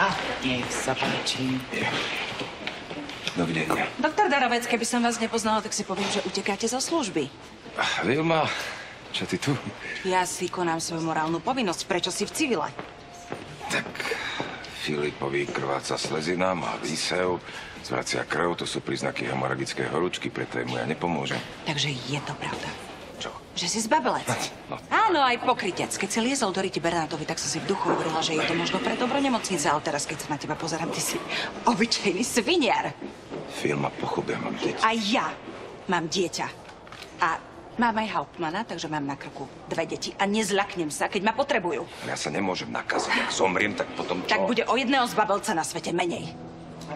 A, nech sa páči. Dovidenia. Doktor Darovec, keby som vás nepoznala, tak si poviem, že utekáte zo služby. Ah, Vilma, čo ty tu? Ja si konám svoju morálnu povinnosť. Prečo si v civile? Tak Filipovi krváca slezina, má výsev, zvracia krv, to sú príznaky hemoragickej horúčky, preto mu ja nepomôžem. Takže je to pravda. Čo? Že si zbabelec. No. Áno, aj pokrytec. Keď si liezol do ryti Bernátovi, tak som si v duchu hovorila, že je to možno pre dobro nemocnice, ale teraz, keď sa na teba pozerám, ty si obyčejný sviniar. Filma pochopia, mám deti. A ja mám dieťa. A mám aj Hauptmana, takže mám na krku dve deti. A nezľaknem sa, keď ma potrebujú. Ja sa nemôžem nakaziť. Ak zomriem, tak potom čo? Tak bude o jedného zbabelca na svete menej. A